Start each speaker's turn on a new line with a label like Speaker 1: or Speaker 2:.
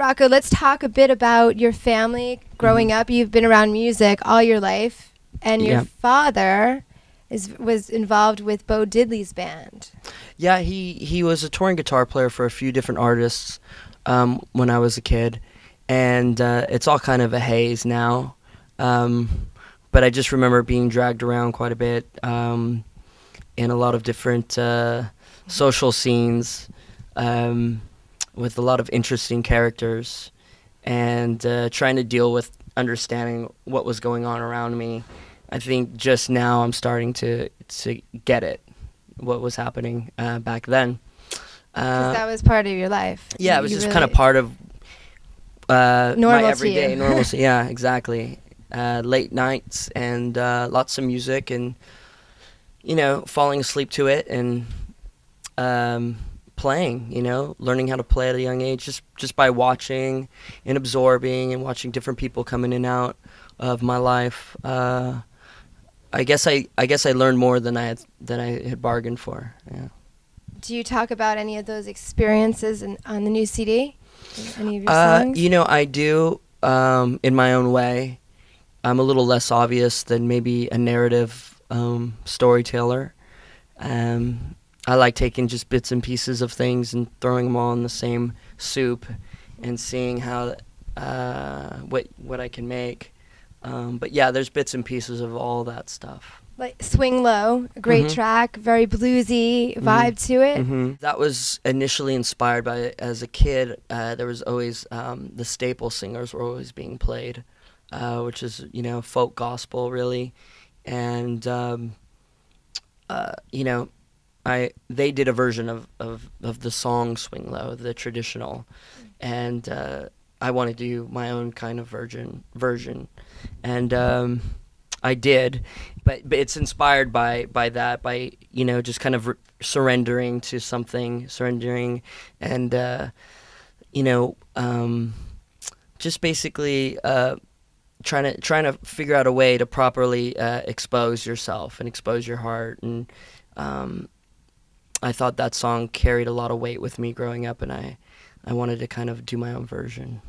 Speaker 1: Rocco, let's talk a bit about your family growing
Speaker 2: Mm-hmm.
Speaker 1: up. You've been around music all your life, and your
Speaker 2: Yeah.
Speaker 1: father is was involved with Bo Diddley's band.
Speaker 2: Yeah, he he was a touring guitar player for a few different artists um, when I was a kid, and uh, it's all kind of a haze now. Um, but I just remember being dragged around quite a bit um, in a lot of different uh, social scenes um, with a lot of interesting characters, and uh, trying to deal with understanding what was going on around me. I think just now I'm starting to to get it what was happening uh, back then.
Speaker 1: Because
Speaker 2: Uh,
Speaker 1: that was part of your life.
Speaker 2: yeah, it was
Speaker 1: You
Speaker 2: just
Speaker 1: really-
Speaker 2: kind of part of uh,
Speaker 1: Normal
Speaker 2: my everyday normalcy. Yeah, exactly. Uh, late nights and uh, lots of music, and you know, falling asleep to it and um, playing. You know, learning how to play at a young age, just just by watching and absorbing and watching different people come in and out of my life. Uh, I guess I I guess I learned more than I had than I had bargained for. Yeah.
Speaker 1: Do you talk about any of those experiences in, on the new CD? Any of your
Speaker 2: Uh,
Speaker 1: songs?
Speaker 2: you know, I do um, in my own way. I'm a little less obvious than maybe a narrative um, storyteller. Um, I like taking just bits and pieces of things and throwing them all in the same soup and seeing how uh, what what I can make. Um, but yeah, there's bits and pieces of all that stuff.
Speaker 1: like Swing Low, a great
Speaker 2: Mhm.
Speaker 1: track, very bluesy vibe to it.
Speaker 2: hmm That was initially inspired by as a kid. Uh, there was always um, the staple singers were always being played, uh, which is you know folk gospel really, and um, uh, you know, I they did a version of, of, of the song Swing Low, the traditional, and uh, I wanted to do my own kind of version version, and um, I did, but but it's inspired by by that by you know just kind of re- surrendering to something, surrendering, and uh, you know um, just basically. Uh, trying to trying to figure out a way to properly uh, expose yourself and expose your heart and um, I thought that song carried a lot of weight with me growing up and I I wanted to kind of do my own version